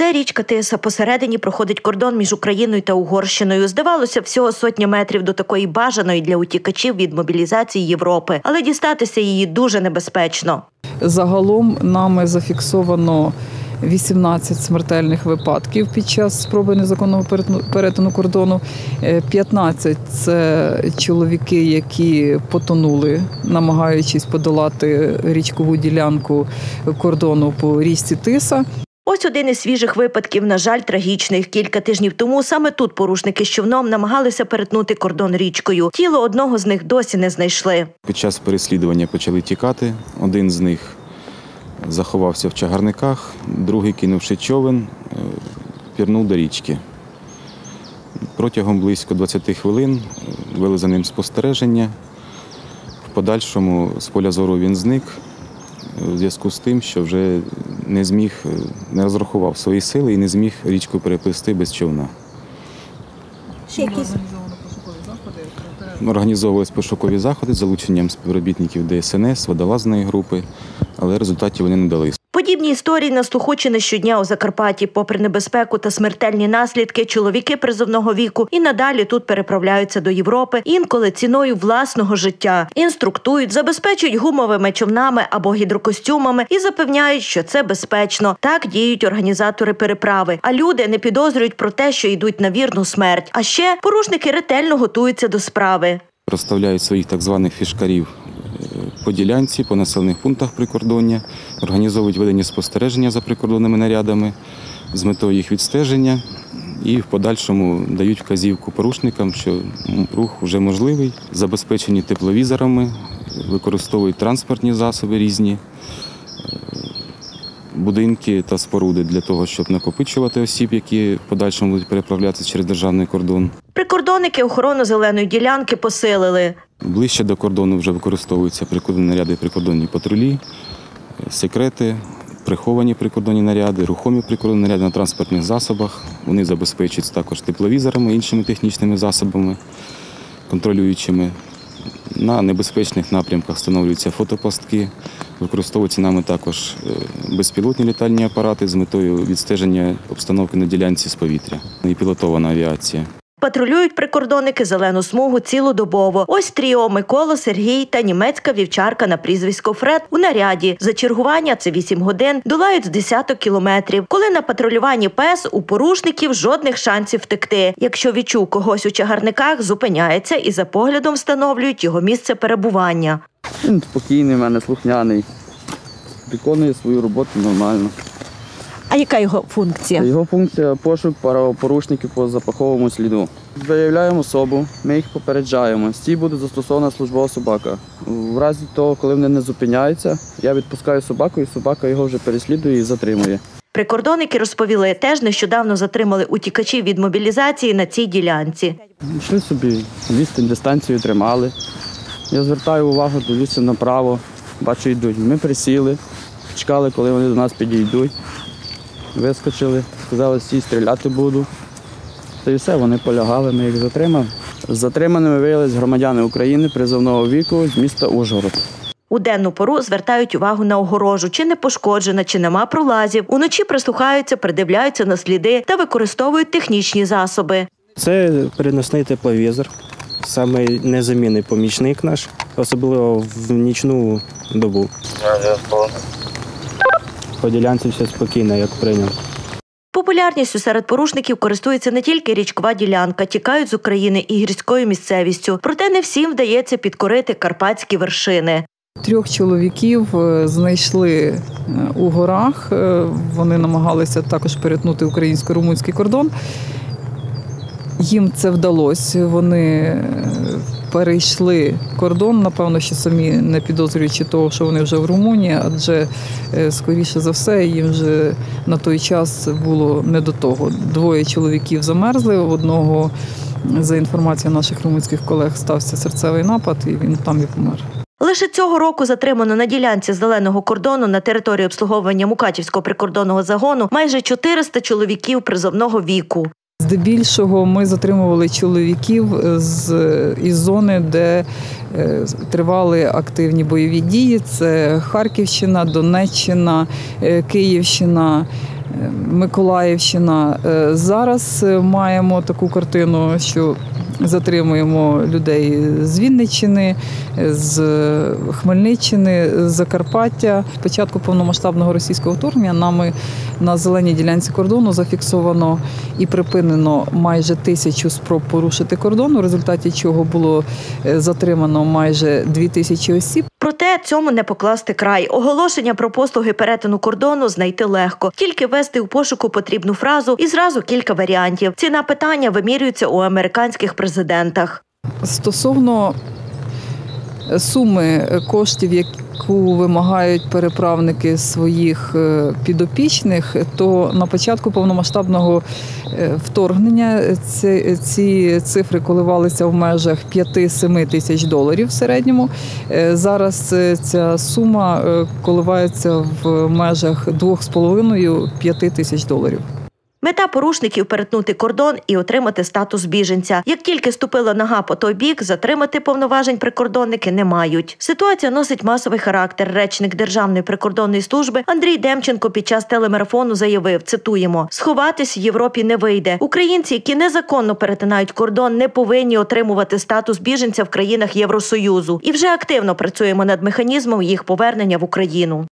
Це річка Тиса. Посередині проходить кордон між Україною та Угорщиною. Здавалося, всього сотня метрів до такої бажаної для утікачів від мобілізації Європи, але дістатися її дуже небезпечно. Загалом нами зафіксовано 18 смертельних випадків під час спроби незаконного перетину- кордону. Е, 15 – це чоловіки, які потонули, намагаючись подолати річкову ділянку кордону по річці Тиса. Ось один із свіжих випадків, на жаль, трагічних. Кілька тижнів тому саме тут порушники з човном намагалися перетнути кордон річкою. Тіло одного з них досі не знайшли. Під час переслідування почали тікати. Один з них заховався в чагарниках, другий, кинувши човен, е, пірнув до річки. Протягом близько 20 хвилин е, вели за ним спостереження. В подальшому з поля зору він зник е, у зв'язку з тим, що вже не зміг, е, не розрахував свої сили і не зміг річку переплисти без човна. Ще якісь Організовувались пошукові заходи з залученням співробітників ДСНС, водолазної групи, але результатів вони не дали. Подібні історії на слуху щодня у Закарпатті. Попри небезпеку та смертельні наслідки, чоловіки призовного віку і надалі тут переправляються до Європи, інколи ціною власного життя. Інструктують, забезпечують гумовими човнами або гідрокостюмами і запевняють, що це безпечно. Так діють організатори переправи. А люди не підозрюють про те, що йдуть на вірну смерть. А ще порушники ретельно готуються до справи. Розставляють своїх так званих фішкарів по ділянці, по населених пунктах прикордоння, організовують ведення спостереження за прикордонними нарядами з метою їх відстеження і в подальшому дають вказівку порушникам, що рух вже можливий, забезпечені тепловізорами, використовують транспортні засоби різні. е, Будинки та споруди для того, щоб накопичувати осіб, які в подальшому будуть переправлятися через державний кордон. Прикордонники охорону зеленої ділянки посилили. Ближче до кордону вже використовуються прикордонні наряди, прикордонні патрулі, е, секрети, приховані прикордонні наряди, рухомі прикордонні наряди на транспортних засобах. Вони забезпечуються також тепловізорами, іншими технічними засобами, контролюючими. На небезпечних напрямках встановлюються фотопостки, використовуються нами також е, безпілотні літальні апарати з метою відстеження обстановки на ділянці з повітря і пілотована авіація. Патрулюють прикордонники зелену смугу цілодобово. Ось тріо Микола, Сергій та німецька вівчарка на прізвисько Фред у наряді. За чергування це 8 годин, долають з десяток кілометрів. Коли на патрулюванні пес у порушників жодних шансів втекти. Якщо відчув когось у чагарниках, зупиняється і за поглядом встановлюють його місце перебування. Він спокійний, в мене слухняний. Виконує свою роботу нормально. А яка його функція? Його функція пошук правопорушників по запаховому сліду. Виявляємо особу, ми їх попереджаємо. Стій буде застосована службова собака. В разі того, коли вони не зупиняються, я відпускаю собаку, і собака його вже переслідує і затримує. Прикордонники розповіли, теж нещодавно затримали утікачів від мобілізації на цій ділянці. Йшли собі, відстань, дистанцію тримали. Я звертаю увагу, дивлюся направо, бачу, йдуть. Ми присіли, чекали, коли вони до нас підійдуть. Вискочили, сказали, стій, стріляти буду. Та й все, вони полягали, ми їх затримали. З затриманими виявилися громадяни України призовного віку з міста Ужгород. У денну пору звертають увагу на огорожу, чи не пошкоджена, чи нема пролазів. Уночі прислухаються, придивляються на сліди та використовують технічні засоби. Це переносний тепловізор, саме незамінний помічник наш, особливо в нічну добу. По ділянці все спокійно, як прийняв. Популярністю серед порушників користується не тільки річкова ділянка, тікають з України і гірською місцевістю. Проте не всім вдається підкорити карпатські вершини. Трьох чоловіків е, знайшли е, у горах. Е, Вони намагалися також перетнути українсько-румунський кордон. Їм це вдалося. Вони е, перейшли кордон, напевно, що самі не підозрюючи того, що вони вже в Румунії, адже е, скоріше за все їм вже на той час було не до того. Двоє чоловіків замерзли. Одного, за інформацією наших румунських колег, стався серцевий напад, і він там і помер. Лише цього року затримано на ділянці зеленого кордону на території обслуговування Мукачівського прикордонного загону майже 400 чоловіків призовного віку. Здебільшого ми затримували чоловіків з із зони, де е, тривали активні бойові дії. Це Харківщина, Донеччина, е, Київщина. Миколаївщина. Е, Зараз е, маємо таку картину, що затримуємо людей з Вінниччини, з Хмельниччини, з Закарпаття. Початку повномасштабного російського вторгнення нами на зеленій ділянці кордону зафіксовано і припинено майже тисячу спроб порушити кордон, у результаті чого було е, затримано майже дві тисячі осіб. Проте цьому не покласти край. Оголошення про послуги перетину кордону знайти легко. Тільки ввести у пошуку потрібну фразу і зразу кілька варіантів. Ціна питання вимірюється у американських президентах. Стосовно суми коштів, яку вимагають переправники своїх е, підопічних, то на початку повномасштабного е, вторгнення ці, ці цифри коливалися в межах 5-7 тисяч доларів в середньому. Е, Зараз ця сума коливається в межах 2,5-5 тисяч доларів. Мета порушників перетнути кордон і отримати статус біженця. Як тільки ступила нога по той бік, затримати повноважень прикордонники не мають. Ситуація носить масовий характер. Речник Державної прикордонної служби Андрій Демченко під час телемарафону заявив: цитуємо: сховатись в Європі не вийде. Українці, які незаконно перетинають кордон, не повинні отримувати статус біженця в країнах Євросоюзу. І вже активно працюємо над механізмом їх повернення в Україну.